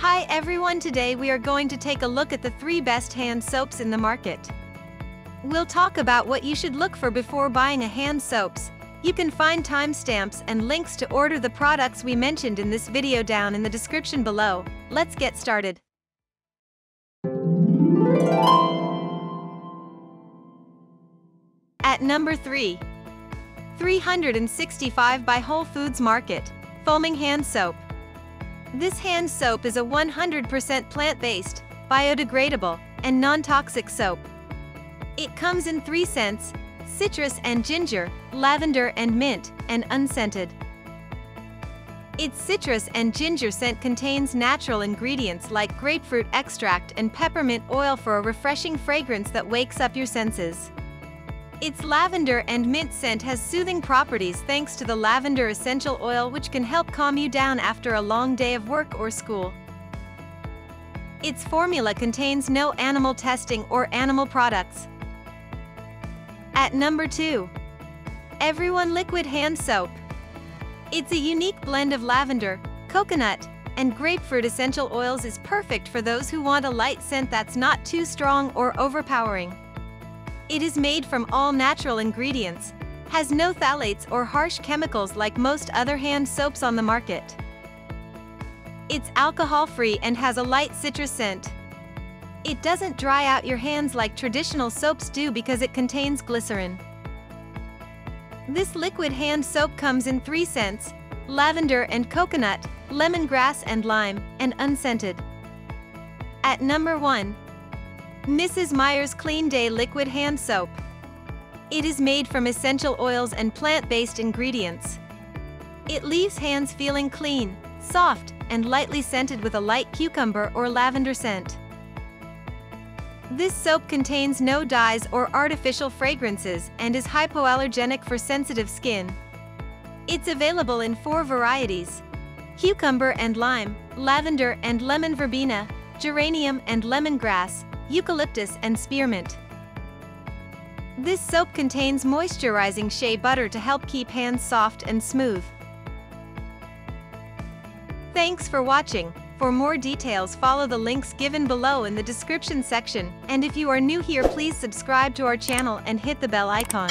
Hi everyone today we are going to take a look at the three best hand soaps in the market. We'll talk about what you should look for before buying a hand soaps. You can find timestamps and links to order the products we mentioned in this video down in the description below. Let's get started. At number 3. 365 by Whole Foods Market, Foaming Hand Soap. This hand soap is a 100% plant-based, biodegradable, and non-toxic soap. It comes in three scents, citrus and ginger, lavender and mint, and unscented. Its citrus and ginger scent contains natural ingredients like grapefruit extract and peppermint oil for a refreshing fragrance that wakes up your senses. Its lavender and mint scent has soothing properties thanks to the lavender essential oil which can help calm you down after a long day of work or school. Its formula contains no animal testing or animal products. At number 2. Everyone Liquid Hand Soap. It's a unique blend of lavender, coconut, and grapefruit essential oils is perfect for those who want a light scent that's not too strong or overpowering. It is made from all natural ingredients, has no phthalates or harsh chemicals like most other hand soaps on the market. It's alcohol-free and has a light citrus scent. It doesn't dry out your hands like traditional soaps do because it contains glycerin. This liquid hand soap comes in three scents, lavender and coconut, lemongrass and lime, and unscented. At number 1, Mrs. Meyer's Clean Day Liquid Hand Soap. It is made from essential oils and plant-based ingredients. It leaves hands feeling clean, soft, and lightly scented with a light cucumber or lavender scent. This soap contains no dyes or artificial fragrances and is hypoallergenic for sensitive skin. It's available in four varieties. Cucumber and lime, lavender and lemon verbena, geranium and lemongrass, eucalyptus and spearmint. This soap contains moisturizing shea butter to help keep hands soft and smooth. Thanks for watching. For more details follow the links given below in the description section, and if you are new here please subscribe to our channel and hit the bell icon.